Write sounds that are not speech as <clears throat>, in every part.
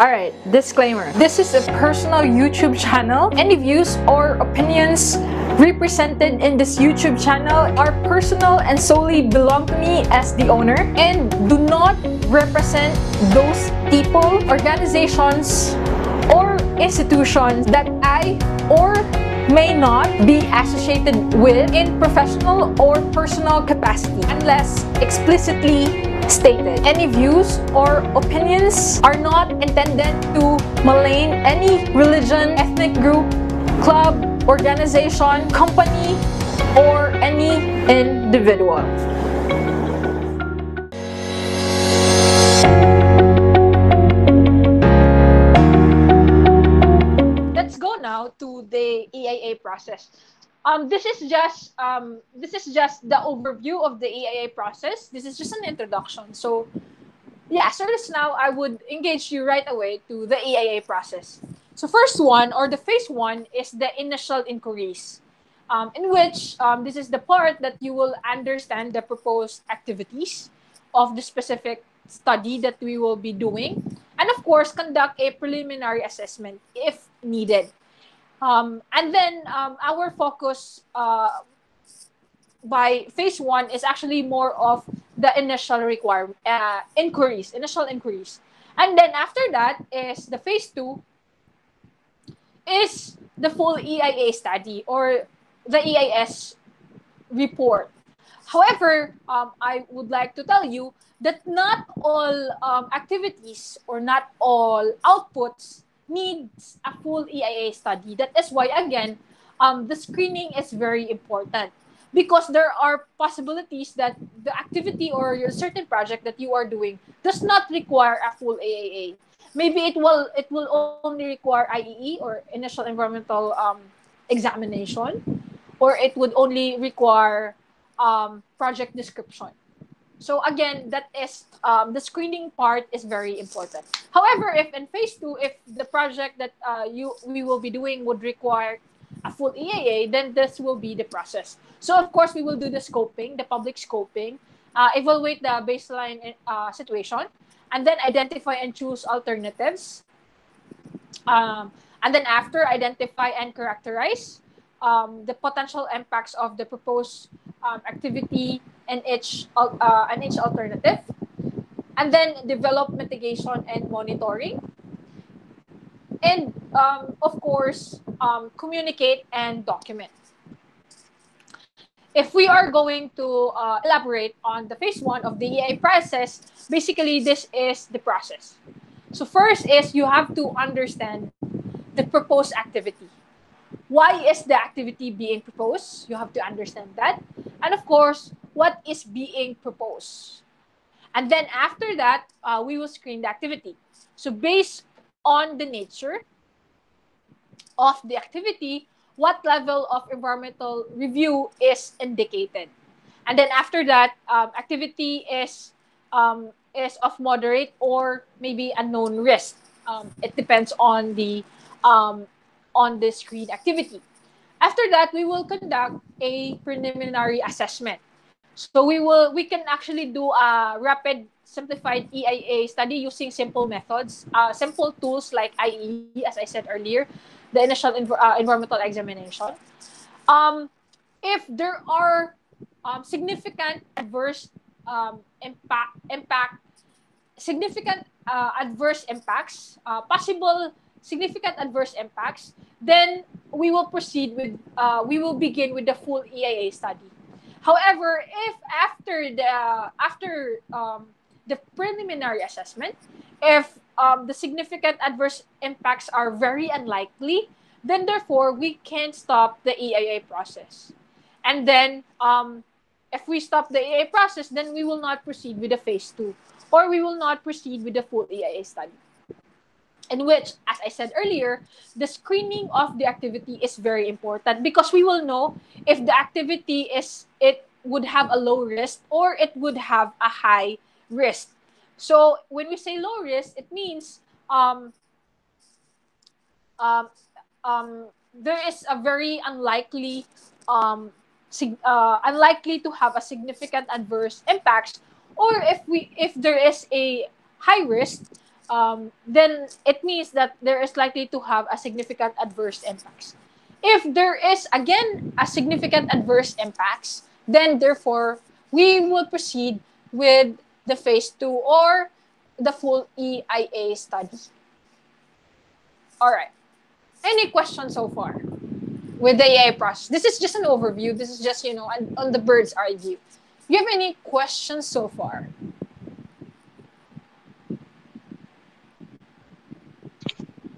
Alright, disclaimer. This is a personal YouTube channel. Any views or opinions represented in this YouTube channel are personal and solely belong to me as the owner and do not represent those people, organizations, or institutions that I or may not be associated with in professional or personal capacity unless explicitly stated. Any views or opinions are not intended to malign any religion, ethnic group, club, organization, company, or any individual. Let's go now to the EIA process. Um, this is just um, this is just the overview of the EIA process. This is just an introduction. So, yeah, so this now I would engage you right away to the EIA process. So first one or the phase one is the initial inquiries, um, in which um, this is the part that you will understand the proposed activities of the specific study that we will be doing, and of course conduct a preliminary assessment if needed. Um, and then um, our focus uh, by phase one is actually more of the initial requirement uh, inquiries, initial inquiries, and then after that is the phase two is the full EIA study or the EIS report. However, um, I would like to tell you that not all um, activities or not all outputs needs a full EIA study. That is why, again, um, the screening is very important because there are possibilities that the activity or your certain project that you are doing does not require a full EIA. Maybe it will it will only require IEE or initial environmental um, examination, or it would only require um, project description. So again, that is um, the screening part is very important. However, if in phase two, if the project that uh, you we will be doing would require a full EIA, then this will be the process. So of course, we will do the scoping, the public scoping, uh, evaluate the baseline uh, situation, and then identify and choose alternatives. Um, and then after identify and characterize um, the potential impacts of the proposed um, activity and each uh, and each alternative, and then develop mitigation and monitoring, and um, of course um, communicate and document. If we are going to uh, elaborate on the phase one of the EIA process, basically this is the process. So first is you have to understand the proposed activity. Why is the activity being proposed? You have to understand that. And of course, what is being proposed. And then after that, uh, we will screen the activity. So based on the nature of the activity, what level of environmental review is indicated. And then after that, um, activity is um, is of moderate or maybe unknown risk. Um, it depends on the um, on the screen activity. After that, we will conduct a preliminary assessment. So we will we can actually do a rapid simplified EIA study using simple methods, uh, simple tools like IE, as I said earlier, the initial env- uh, environmental examination. Um, if there are um, significant adverse um, impact, impact, significant uh, adverse impacts, uh, possible significant adverse impacts, then we will proceed with, uh, we will begin with the full EIA study. However, if after the after um, the preliminary assessment, if um, the significant adverse impacts are very unlikely, then therefore we can stop the EIA process. And then um, if we stop the EIA process, then we will not proceed with the phase two, or we will not proceed with the full EIA study in which, as I said earlier, the screening of the activity is very important because we will know if the activity is it would have a low risk or it would have a high risk. So when we say low risk, it means um, um, um, there is a very unlikely um, uh, unlikely to have a significant adverse impacts or if we if there is a high risk um, then it means that there is likely to have a significant adverse impacts. If there is again a significant adverse impacts, then therefore we will proceed with the phase two or the full EIA study. All right. Any questions so far with the EIA process? This is just an overview. This is just, you know, on, the bird's eye view. You have any questions so far?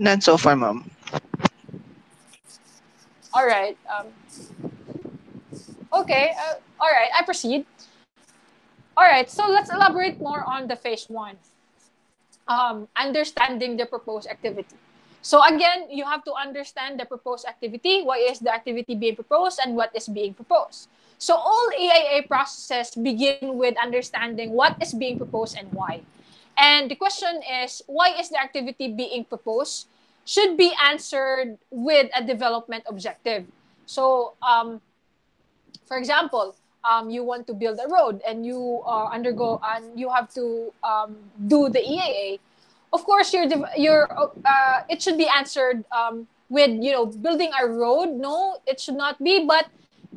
None so far, ma'am. All right. Um, okay. Uh, all right. I proceed. All right. So let's elaborate more on the phase one. Um, understanding the proposed activity. So again, you have to understand the proposed activity. What is the activity being proposed and what is being proposed? So all EIA processes begin with understanding what is being proposed and why. And the question is, why is the activity being proposed? Should be answered with a development objective. So, um, for example, um, you want to build a road and you uh, undergo and you have to um, do the EIA. Of course, your your uh, it should be answered um, with you know building a road. No, it should not be, but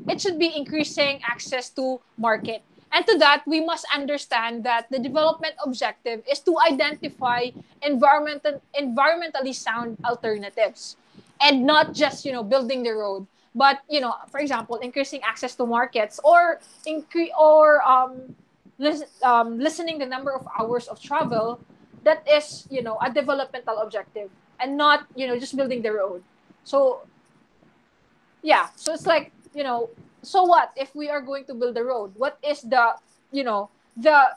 it should be increasing access to market and to that, we must understand that the development objective is to identify environmental, environmentally sound alternatives and not just, you know, building the road, but, you know, for example, increasing access to markets or increase or um, lis- um, listening the number of hours of travel that is, you know, a developmental objective and not, you know, just building the road. So, yeah, so it's like, you know, so what if we are going to build a road? What is the you know the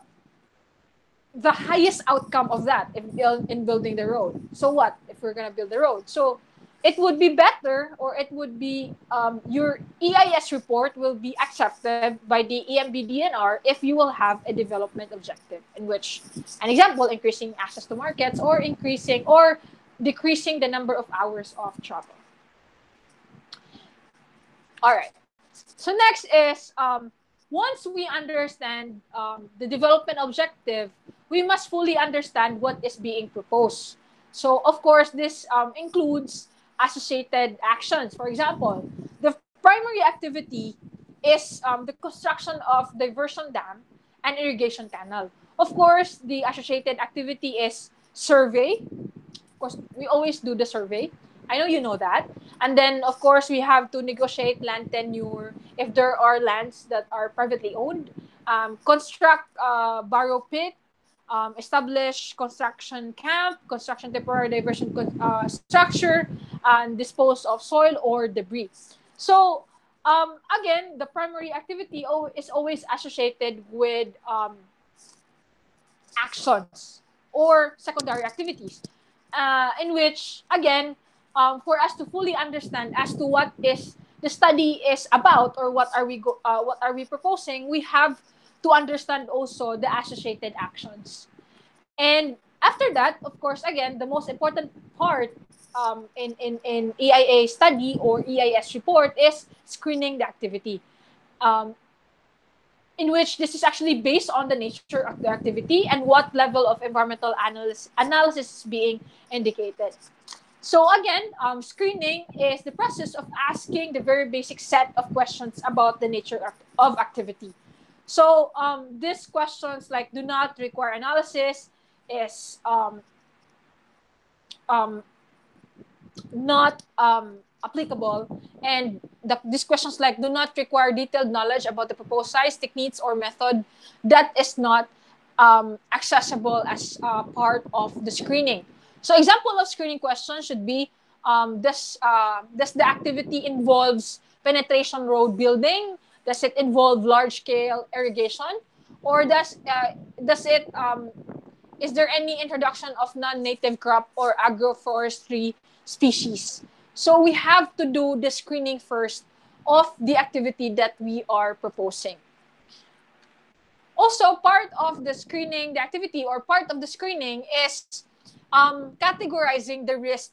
the highest outcome of that in, in building the road? So what if we're going to build the road? So it would be better or it would be um, your eis report will be accepted by the EMB-DENR if you will have a development objective in which an example increasing access to markets or increasing or decreasing the number of hours of travel. All right so next is um, once we understand um, the development objective, we must fully understand what is being proposed. So of course, this um, includes associated actions. For example, the primary activity is um, the construction of diversion dam and irrigation canal. Of course, the associated activity is survey. Of course, we always do the survey. I know you know that. And then, of course, we have to negotiate land tenure if there are lands that are privately owned, um, construct uh, borrow pit, um, establish construction camp, construction temporary diversion uh, structure, and dispose of soil or debris. So, um, again, the primary activity is always associated with um, actions or secondary activities, uh, in which, again, um, for us to fully understand as to what is the study is about or what are we go, uh, what are we proposing, we have to understand also the associated actions. And after that, of course, again, the most important part um, in, in, in EIA study or EIS report is screening the activity. Um, in which this is actually based on the nature of the activity and what level of environmental analysis, analysis is being indicated. So again, um, screening is the process of asking the very basic set of questions about the nature of activity. So um, these questions like do not require analysis is um, um, not um, applicable. And the, these questions like do not require detailed knowledge about the proposed size, techniques, or method that is not um, accessible as uh, part of the screening. So example of screening question should be, um, does, uh, does the activity involves penetration road building? Does it involve large scale irrigation? Or does, uh, does it, um, is there any introduction of non-native crop or agroforestry species? So we have to do the screening first of the activity that we are proposing. Also, part of the screening, the activity or part of the screening is um, categorizing the risk.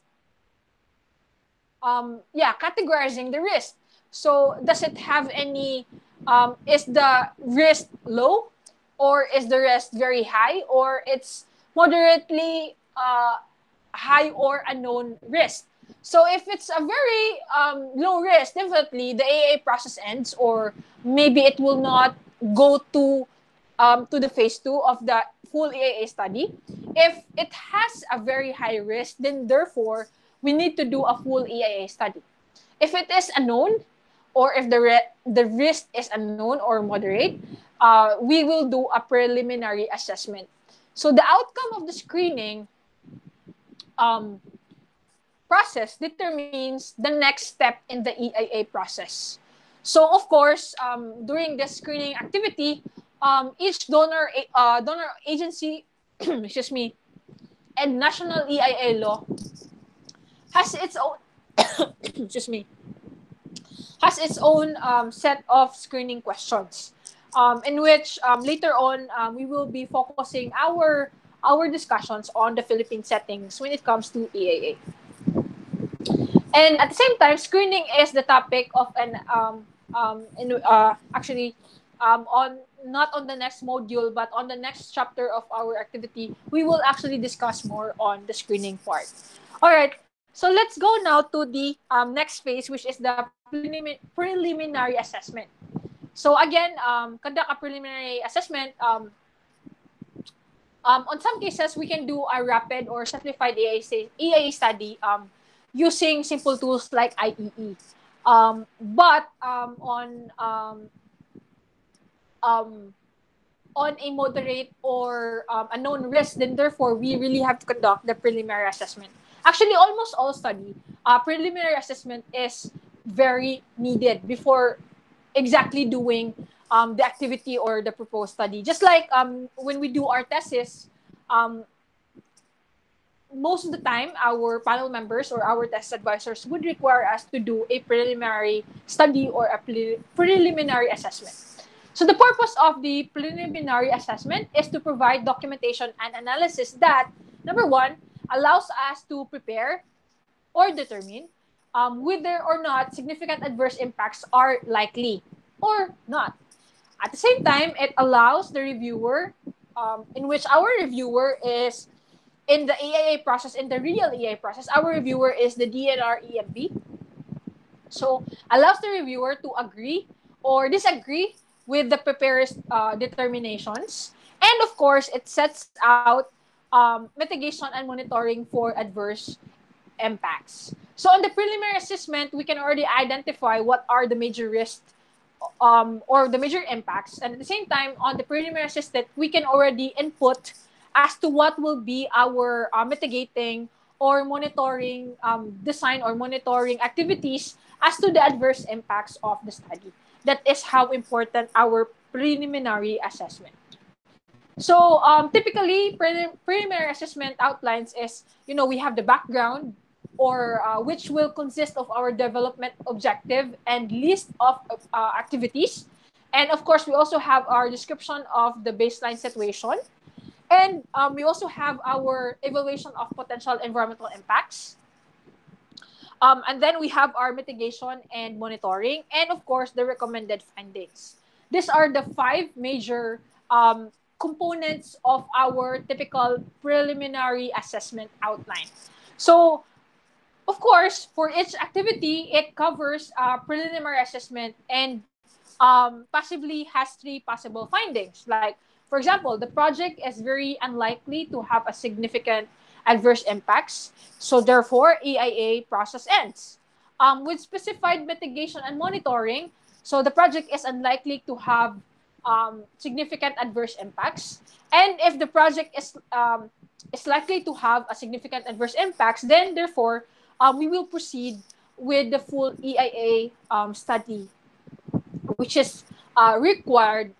Um, yeah, categorizing the risk. So does it have any, um, is the risk low or is the risk very high or it's moderately uh, high or unknown risk. So if it's a very um, low risk, definitely the EIA process ends, or maybe it will not go to um, to the phase two of the full EIA study. If it has a very high risk, then therefore we need to do a full EIA study. If it is unknown, or if the the risk is unknown or moderate, uh, we will do a preliminary assessment. So the outcome of the screening um, process determines the next step in the EIA process. So of course, um, during the screening activity, um, each donor uh, donor agency, <clears throat> excuse me, and national EIA law has its own <coughs> excuse me has its own um, set of screening questions um, in which um, later on um, we will be focusing our our discussions on the Philippine settings when it comes to EIA. And at the same time, screening is the topic of an um, um, in, uh, actually um, on not on the next module but on the next chapter of our activity, we will actually discuss more on the screening part. All right. So let's go now to the um, next phase, which is the preliminary assessment. So again, um, conduct a preliminary assessment. Um, um, on some cases, we can do a rapid or simplified EIA, EIA study um, using simple tools like IEE. Um, but um, on um, on a moderate or um, a known risk, then therefore we really have to conduct the preliminary assessment. Actually, almost all study, uh, preliminary assessment is very needed before exactly doing um, the activity or the proposed study. Just like um, when we do our thesis, um, most of the time, our panel members or our test advisors would require us to do a preliminary study or a pre- preliminary assessment. So the purpose of the preliminary assessment is to provide documentation and analysis that, number one, allows us to prepare or determine um, whether or not significant adverse impacts are likely or not. At the same time, it allows the reviewer, um, in which our reviewer is in the EIA process, in the real EIA process, our reviewer is the DENR EMB. So allows the reviewer to agree or disagree with the preparer's uh, determinations. And of course, it sets out um, mitigation and monitoring for adverse impacts. So on the preliminary assessment, we can already identify what are the major risks um, or the major impacts. And at the same time, on the preliminary assessment, we can already input as to what will be our uh, mitigating or monitoring um, design or monitoring activities as to the adverse impacts of the study. That is how important our preliminary assessment. So um, typically, pre- preliminary assessment outlines is, you know, we have the background, or uh, which will consist of our development objective and list of uh, activities. And of course, we also have our description of the baseline situation. And um, we also have our evaluation of potential environmental impacts. Um, and then we have our mitigation and monitoring, and of course, the recommended findings. These are the five major um, components of our typical preliminary assessment outline. So of course, for each activity, it covers a preliminary assessment and um, possibly has three possible findings. Like, for example, the project is very unlikely to have a significant adverse impacts. So therefore, EIA process ends. Um, with specified mitigation and monitoring, so the project is unlikely to have um, significant adverse impacts. And if the project is um, is likely to have a significant adverse impacts, then therefore um, we will proceed with the full EIA um, study, which is uh, required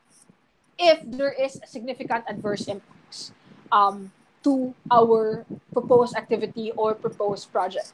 if there is significant adverse impacts um, to our proposed activity or proposed project.